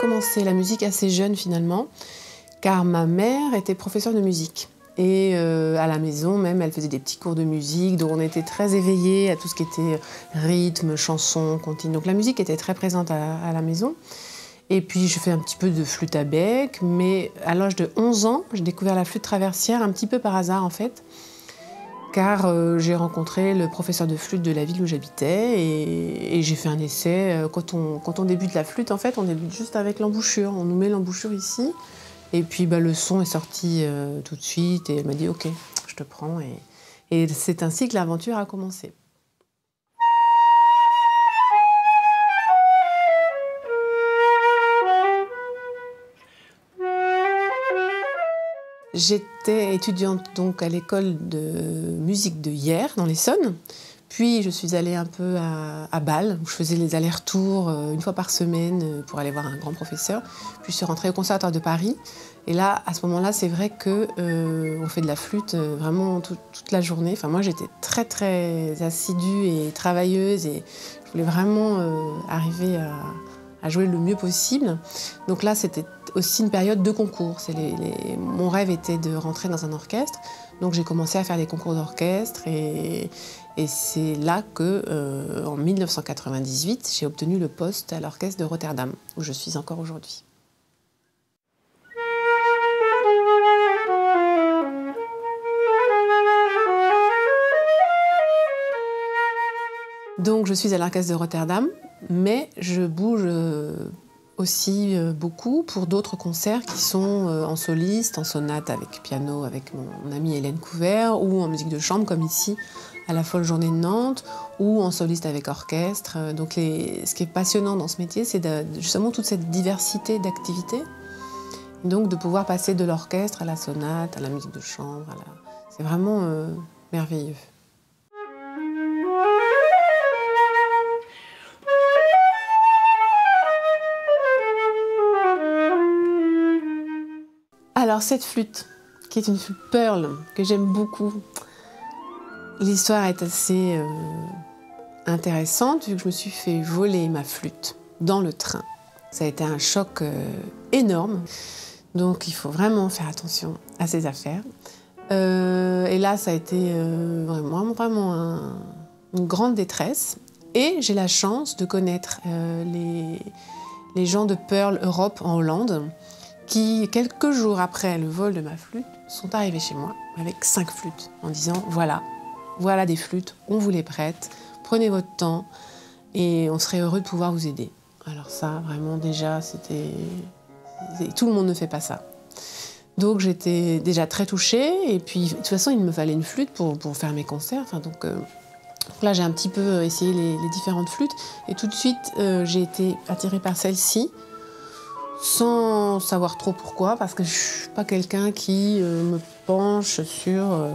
commencé la musique assez jeune finalement, car ma mère était professeure de musique. Et euh, à la maison même, elle faisait des petits cours de musique, donc on était très éveillés à tout ce qui était rythme, chanson, continue. Donc la musique était très présente à, la maison. Et puis je fais un petit peu de flûte à bec, mais à l'âge de 11 ans, j'ai découvert la flûte traversière un petit peu par hasard en fait car euh, j'ai rencontré le professeur de flûte de la ville où j'habitais et, j'ai fait un essai. Euh, quand on, débute la flûte, en fait, on débute juste avec l'embouchure. On nous met l'embouchure ici et puis bah, le son est sorti euh, tout de suite et elle m'a dit ok, je te prends et c'est ainsi que l'aventure a commencé. J'étais étudiante donc à l'école de musique de hier dans l'Essonne. Puis je suis allée un peu à, Bâle, où je faisais les allers-retours euh, une fois par semaine euh, pour aller voir un grand professeur. Puis je suis rentrée au Conservatoire de Paris. Et là, à ce moment-là, c'est vrai que euh, fait de la flûte vraiment toute la journée. Enfin, moi, j'étais très très assidue et travailleuse et je voulais vraiment arriver à, à jouer le mieux possible. Donc là, c'était aussi une période de concours. Mon rêve était de rentrer dans un orchestre. Donc j'ai commencé à faire des concours d'orchestre et, c'est là que, euh, en 1998, j'ai obtenu le poste à l'orchestre de Rotterdam, où je suis encore aujourd'hui. Donc je suis à l'orchestre de Rotterdam mais je bouge euh, aussi euh, beaucoup pour d'autres concerts qui sont euh, en soliste, en sonate avec piano avec mon, amie Hélène Couvert, ou en musique de chambre comme ici à la Folle Journée de Nantes, ou en soliste avec orchestre. Donc ce qui est passionnant dans ce métier, c'est justement toute cette diversité d'activités. Donc de pouvoir passer de l'orchestre à la sonate, à la musique de chambre, c'est vraiment merveilleux. Alors cette flûte, qui est une flûte Pearl, que j'aime beaucoup, l'histoire est assez euh, intéressante vu que je me suis fait voler ma flûte dans le train. Ça a été un choc euh, énorme, donc il faut vraiment faire attention à ces affaires. Euh, et là, ça a été vraiment, vraiment une grande détresse. Et j'ai la chance de connaître les, les gens de Pearl Europe en Hollande qui, quelques jours après le vol de ma flûte, sont arrivés chez moi avec cinq flûtes en disant voilà, voilà des flûtes, on vous les prête, prenez votre temps et on serait heureux de pouvoir vous aider. Alors ça, vraiment, déjà, c'était... Tout le monde ne fait pas ça. Donc j'étais déjà très touchée et puis de toute façon, il me fallait une flûte pour, faire mes concerts. Enfin, donc, euh, là, j'ai un petit peu essayé les, différentes flûtes et tout de suite, euh, j'ai été attirée par celle-ci sans savoir trop pourquoi, parce que je suis pas quelqu'un qui euh, me penche sur euh,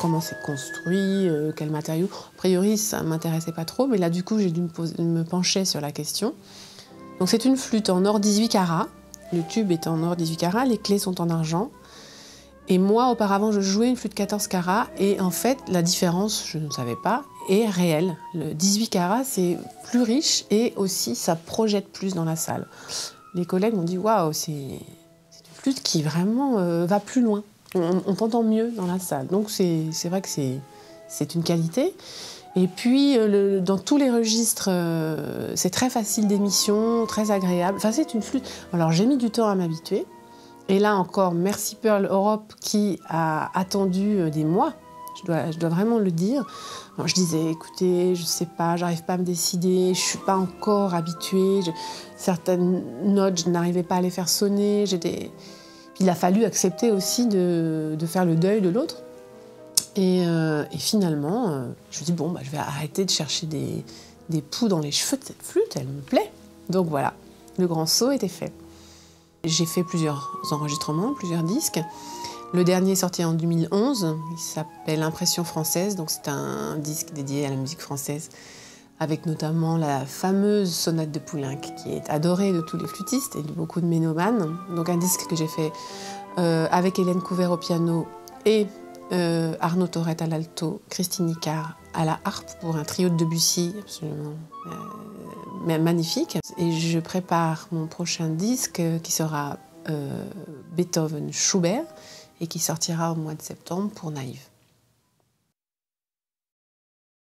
comment c'est construit, euh, quel matériau. A priori, ça m'intéressait pas trop, mais là, du coup, j'ai dû me, pencher sur la question. Donc, c'est une flûte en or 18 carats. Le tube est en or 18 carats, les clés sont en argent. Et moi, auparavant, je jouais une flûte 14 carats, et en fait, la différence, je ne savais pas, est réelle. Le 18 carats, c'est plus riche et aussi ça projette plus dans la salle les collègues m'ont dit waouh, c'est une flûte qui vraiment euh, va plus loin. On, t'entend mieux dans la salle. Donc c'est vrai que c'est une qualité. Et puis, euh, dans tous les registres, euh, c'est très facile d'émission, très agréable. Enfin, c'est une flûte. Alors, j'ai mis du temps à m'habituer. Et là encore, merci Pearl Europe qui a attendu des mois je dois, vraiment le dire. je disais, écoutez, je sais pas, j'arrive pas à me décider, je suis pas encore habituée. certaines notes, je n'arrivais pas à les faire sonner. il a fallu accepter aussi de, faire le deuil de l'autre. Et, euh, finalement, euh, je me dis, bon, bah, je vais arrêter de chercher des, des poux dans les cheveux de cette flûte, elle me plaît. Donc voilà, le grand saut était fait. J'ai fait plusieurs enregistrements, plusieurs disques. Le dernier est sorti en 2011, il s'appelle Impression française, donc c'est un disque dédié à la musique française, avec notamment la fameuse sonate de Poulenc, qui est adorée de tous les flûtistes et de beaucoup de ménomanes. Donc un disque que j'ai fait euh, avec Hélène Couvert au piano et euh, Arnaud Torret à l'alto, Christine Nicard à la harpe pour un trio de Debussy absolument euh, magnifique. Et je prépare mon prochain disque qui sera Beethoven Schubert et qui sortira au mois de septembre pour Naïve.